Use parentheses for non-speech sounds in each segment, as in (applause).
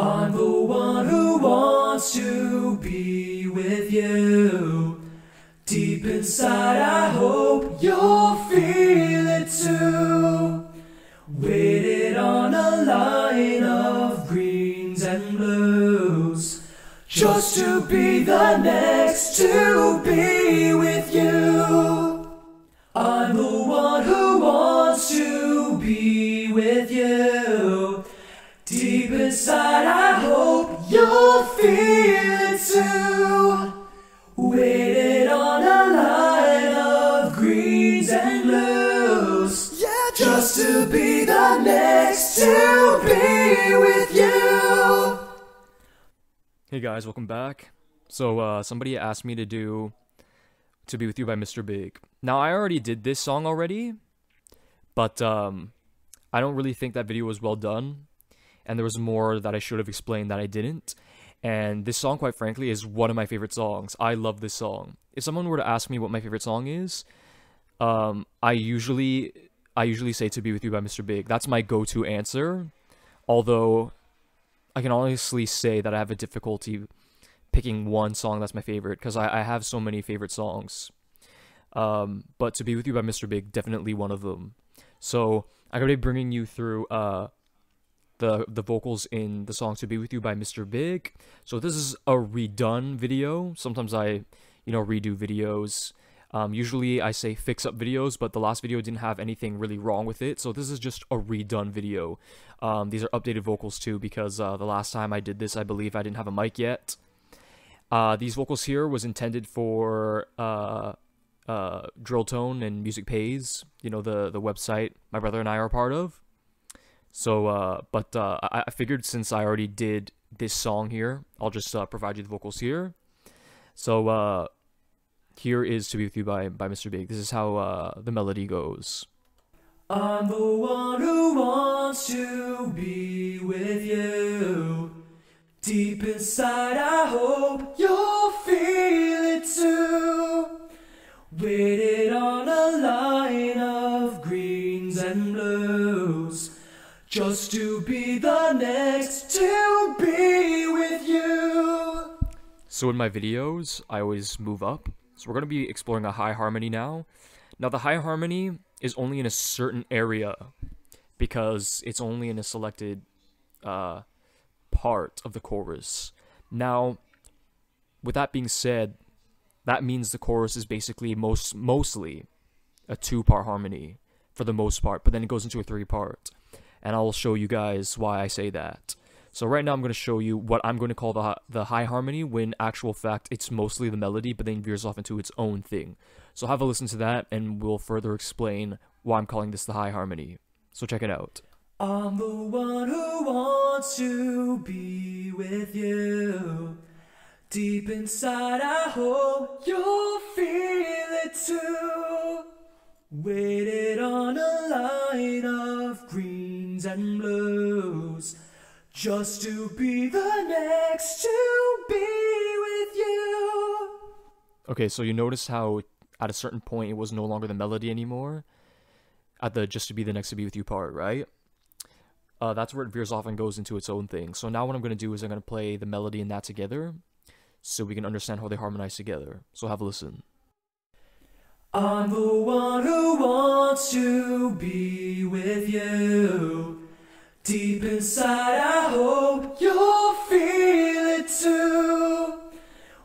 I'm the one who wants to be with you. Deep inside, I hope you'll feel it too. Waited on a line of greens and blues. Just to be the next to be with you. Deep inside, I hope you'll feel it too. Waited on a line of greens and blues. Yeah, just to be the next to be with you. Hey guys, welcome back. So, uh, somebody asked me to do To Be With You by Mr. Big. Now, I already did this song already, but, um, I don't really think that video was well done, and there was more that I should have explained that I didn't. And this song, quite frankly, is one of my favorite songs. I love this song. If someone were to ask me what my favorite song is, um, I usually, I usually say To Be With You by Mr. Big. That's my go-to answer, although I can honestly say that I have a difficulty picking one song that's my favorite because I, I have so many favorite songs. Um, but To Be With You by Mr. Big, definitely one of them. So I'm gonna be bringing you through uh the the vocals in the song To Be With You by Mr. Big. So this is a redone video. Sometimes I, you know, redo videos. Um, usually I say fix up videos, but the last video didn't have anything really wrong with it. So this is just a redone video. Um, these are updated vocals too, because uh, the last time I did this, I believe I didn't have a mic yet. Uh, these vocals here was intended for uh, uh, Drill Tone and Music Pays, you know, the, the website my brother and I are part of. So, uh, but uh, I, I figured since I already did this song here, I'll just uh, provide you the vocals here. So, uh, here is To Be With You by, by Mr. Big. This is how uh, the melody goes. I'm the one who wants to be with you. Deep inside, I hope you'll feel it too. Waited Just to be the next to be with you. So in my videos, I always move up. So we're going to be exploring a high harmony now. Now the high harmony is only in a certain area because it's only in a selected uh, part of the chorus. Now, with that being said, that means the chorus is basically most mostly a two-part harmony for the most part, but then it goes into a three-part. And I'll show you guys why I say that. So right now I'm going to show you what I'm going to call the the high harmony when actual fact it's mostly the melody but then veers off into its own thing. So have a listen to that and we'll further explain why I'm calling this the high harmony. So check it out. I'm the one who wants to be with you. Deep inside, I hope you'll feel it too. Waited on a line greens and blues. Just to be the next to be with you. Okay, so you notice how at a certain point it was no longer the melody anymore at the just to be the next to be with you part, right? Uh, that's where it veers off and goes into its own thing. So now what I'm going to do is I'm going to play the melody and that together so we can understand how they harmonize together. So have a listen. I'm the one who wants to be with you. Deep inside, I hope you'll feel it too.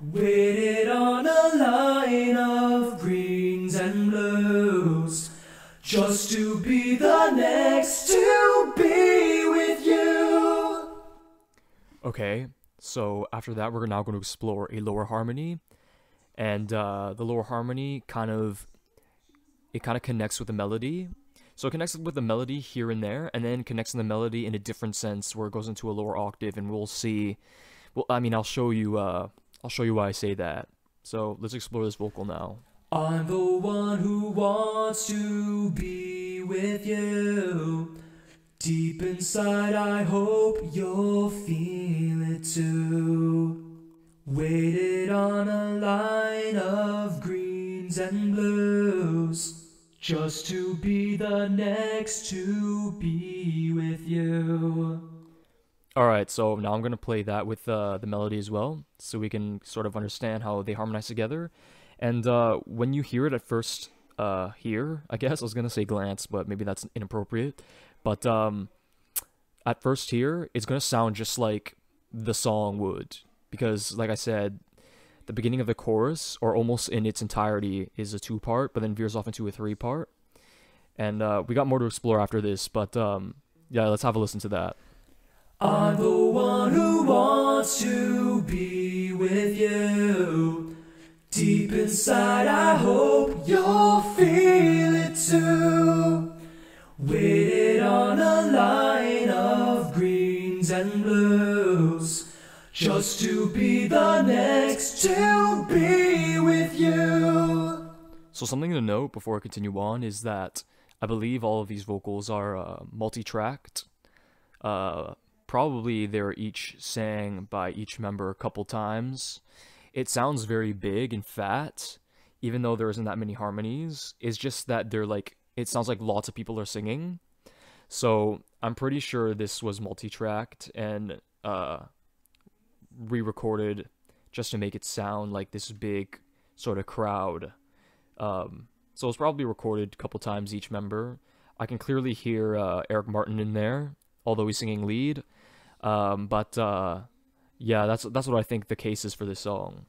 Waited on a line of greens and blues. Just to be the next to be with you. Okay, so after that, we're now going to explore a lower harmony, and uh, the lower harmony kind of it kind of connects with the melody. So it connects with the melody here and there, and then connects in the melody in a different sense where it goes into a lower octave, and we'll see. Well, I mean, I'll show you. Uh, I'll show you why I say that. So let's explore this vocal now. I'm the one who wants to be with you. Deep inside, I hope you'll feel it too. Waited on a line of greens and blues. Just to be the next to be with you. All right, so now I'm gonna play that with uh, the melody as well, so we can sort of understand how they harmonize together. And uh, when you hear it at first, uh, here, I guess I was gonna say glance, but maybe that's inappropriate. But um, at first here, it's gonna sound just like the song would, because like I said, the beginning of the chorus, or almost in its entirety, is a two part, but then veers off into a three part. And uh, we got more to explore after this, but um, yeah, let's have a listen to that. I'm the one who wants to be with you. Deep inside, I hope you'll feel it too. Just to be the next to be with you. So something to note before I continue on is that I believe all of these vocals are uh, multi-tracked. Uh, probably they're each sang by each member a couple times. It sounds very big and fat, even though there isn't that many harmonies. It's just that they're like it sounds like lots of people are singing. So I'm pretty sure this was multi-tracked and uh, re-recorded just to make it sound like this big sort of crowd. Um, so it's probably recorded a couple times each member. I can clearly hear uh, Eric Martin in there, although he's singing lead. Um, but uh, yeah, that's that's what I think the case is for this song.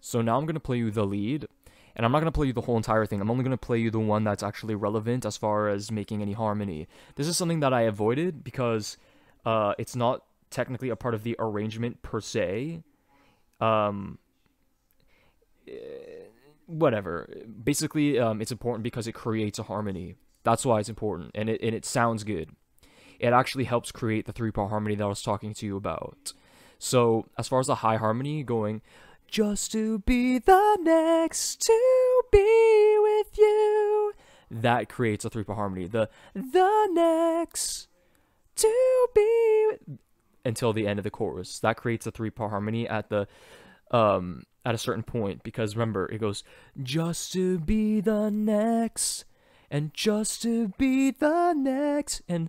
So now I'm gonna play you the lead, and I'm not gonna play you the whole entire thing. I'm only gonna play you the one that's actually relevant as far as making any harmony. This is something that I avoided because uh, it's not technically a part of the arrangement per se. Um, eh, whatever. Basically, um, it's important because it creates a harmony. That's why it's important, and it and it sounds good. It actually helps create the three part harmony that I was talking to you about. So as far as the high harmony going, just to be the next to be with you, that creates a three part harmony. The the next to be until the end of the chorus. That creates a three part harmony at the um at a certain point because remember it goes just to be the next and just to be the next and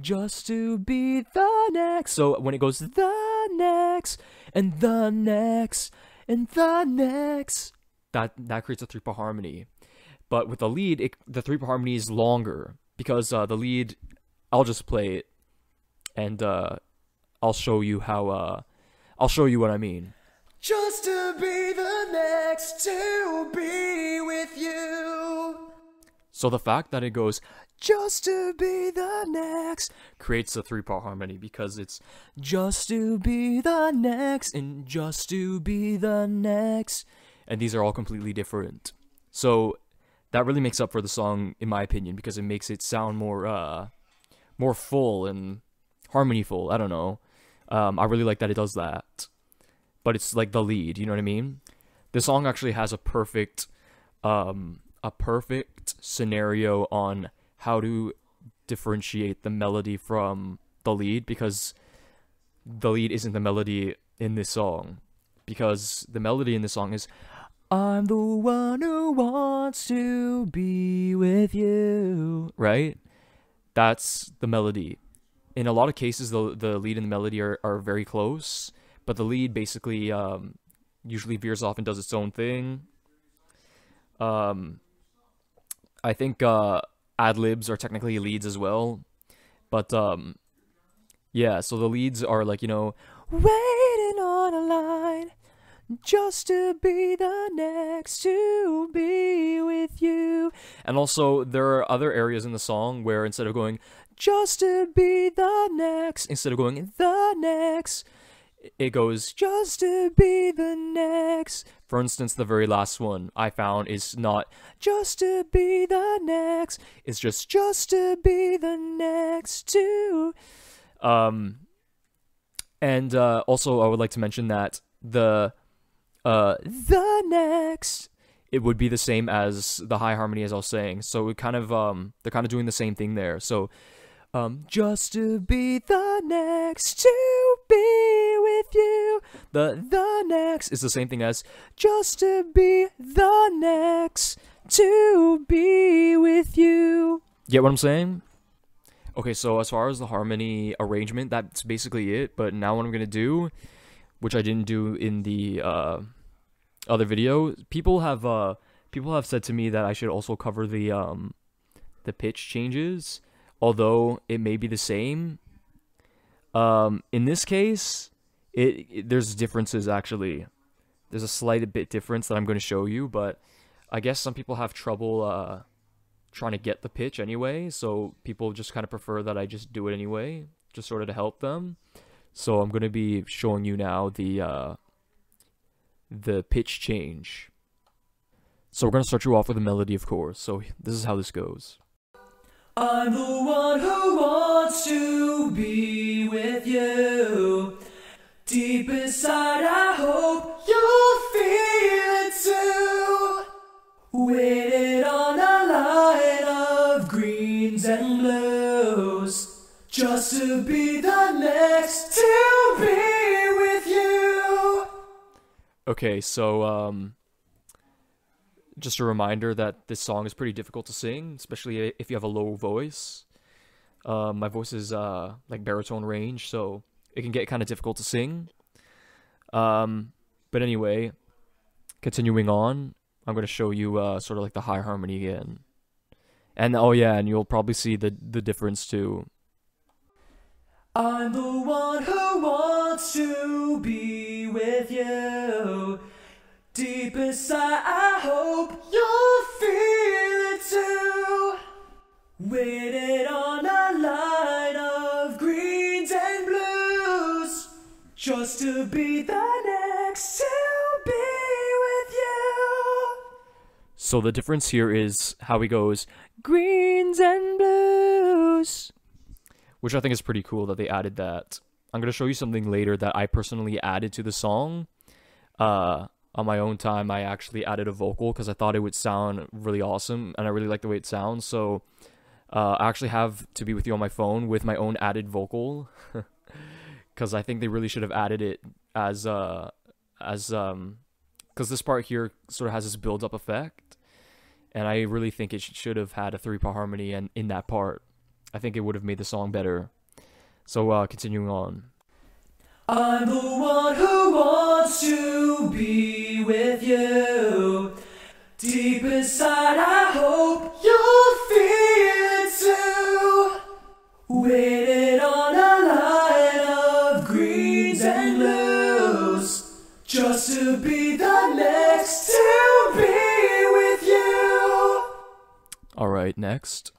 just to be the next. So when it goes the next and the next and the next, that that creates a three part harmony. But with the lead, it, the three part harmony is longer because uh, the lead. I'll just play it, and uh, I'll show you how. Uh, I'll show you what I mean. Just to be the next to be with you. So the fact that it goes just to be the next creates a three part harmony because it's just to be the next and just to be the next. And these are all completely different. So that really makes up for the song, in my opinion, because it makes it sound more, uh, more full and harmonyful. I don't know. Um, I really like that it does that. But it's like the lead, you know what I mean? The song actually has a perfect, um, a perfect scenario on how to differentiate the melody from the lead because the lead isn't the melody in this song because the melody in this song is I'm the one who wants to be with you, right? That's the melody. In a lot of cases, the the lead and the melody are, are very close, but the lead basically um, usually veers off and does its own thing. Um, I think uh, ad libs are technically leads as well, but um, yeah. So the leads are like you know, waiting on a line just to be the next to be with you. And also, there are other areas in the song where instead of going just to be the next, instead of going the next, it goes just to be the next. For instance, the very last one I found is not just to be the next. It's just just to be the next to. Um, and uh, also I would like to mention that the uh the next it would be the same as the high harmony as I was saying. So it kind of um they're kind of doing the same thing there. So um, just to be the next to be with you. The the next is the same thing as just to be the next to be with you. Get what I'm saying? Okay, so as far as the harmony arrangement, that's basically it. But now what I'm gonna do, which I didn't do in the uh, other video, people have uh, people have said to me that I should also cover the um, the pitch changes, although it may be the same. Um, in this case, it, it there's differences actually. There's a slight bit difference that I'm going to show you, but I guess some people have trouble uh, trying to get the pitch anyway, so people just kind of prefer that I just do it anyway, just sort of to help them. So I'm going to be showing you now the uh, the pitch change. So we're going to start you off with a melody, of course. So this is how this goes. I'm the one who wants to be with you. Deep inside, I Okay, so um just a reminder that this song is pretty difficult to sing, especially if you have a low voice. Uh, my voice is uh like baritone range, so it can get kind of difficult to sing. Um, but anyway, continuing on, I'm gonna show you uh sort of like the high harmony again, and oh yeah, and you'll probably see the the difference too. I'm the one who wants to be with you. Deep inside, I hope you'll feel it too. Waited on a line of greens and blues just to be the next to be with you. So the difference here is how he goes greens and which I think is pretty cool that they added that. I'm gonna show you something later that I personally added to the song. Uh, on my own time, I actually added a vocal because I thought it would sound really awesome, and I really like the way it sounds. So uh, I actually have to be with you on my phone with my own added vocal, (laughs) because I think they really should have added it as uh as um because this part here sort of has this build up effect and I really think it should have had a three part harmony and in that part I think it would have made the song better. So uh continuing on. I'm the one who wants to be with you. Deep inside, I hope you'll feel it too. Waited on a line of greens and blues just to be the next to be with you. All right, next.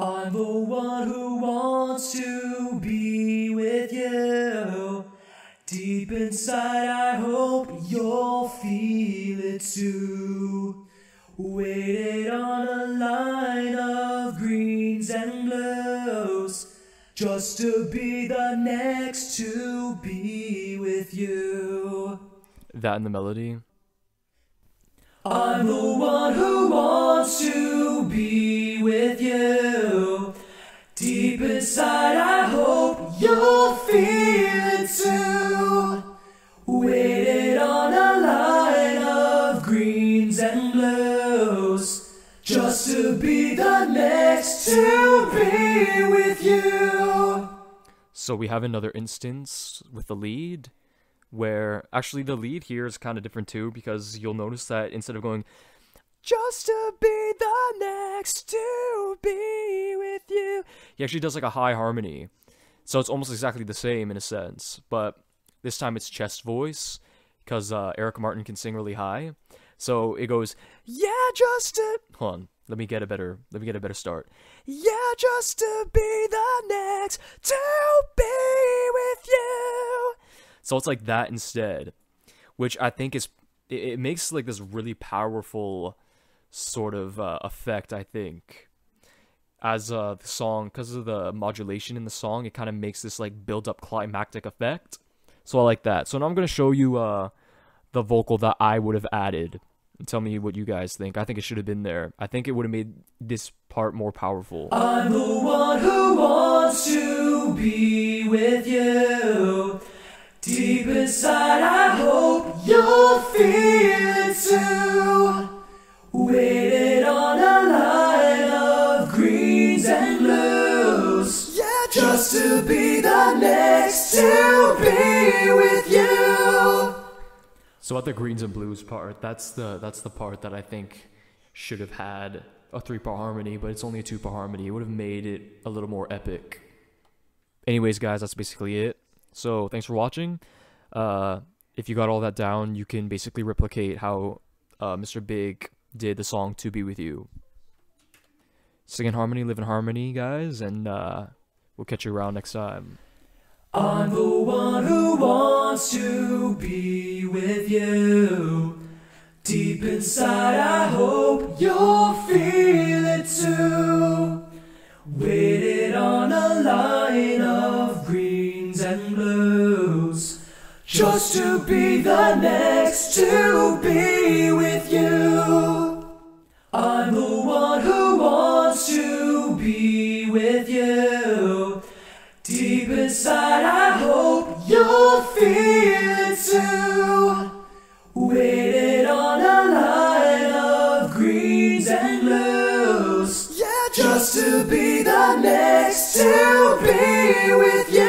I'm the one who wants to be with you. Deep inside, I hope you'll feel it too. Waited on a line of greens and blues just to be the next to be with you. That and the melody. I'm the one who wants to be with you. Deep inside, I hope you'll feel it too. Waited on a line of greens and blues just to be the next to be with you. So we have another instance with the lead where actually the lead here is kind of different too because you'll notice that instead of going just to be the next to be with you, he actually does like a high harmony. So it's almost exactly the same in a sense, but this time it's chest voice because uh, Eric Martin can sing really high. So it goes, yeah, just to hold on. Let me get a better. Let me get a better start. Yeah, just to be the next to be with you. So it's like that instead, which I think is it, it makes like this really powerful sort of uh, effect. I think as uh, the song because of the modulation in the song, it kind of makes this like build up climactic effect. So I like that. So now I'm gonna show you uh, the vocal that I would have added. And tell me what you guys think. I think it should have been there. I think it would have made this part more powerful. I'm the one who wants to be with you. Deep inside, I hope you'll feel it too. Next to be with you. So at the greens and blues part, that's the that's the part that I think should have had a three part harmony, but it's only a two part harmony. It would have made it a little more epic. Anyways, guys, that's basically it. So thanks for watching. Uh, if you got all that down, you can basically replicate how uh, Mr. Big did the song "To Be With You." Sing in harmony, live in harmony, guys, and uh, we'll catch you around next time. I'm the one who wants to be with you. Deep inside, I hope you'll feel it too. Waited on a line of greens and blues. Just to be the next to be with you. I'm the one who wants to be with you. Deep inside, next to be with you.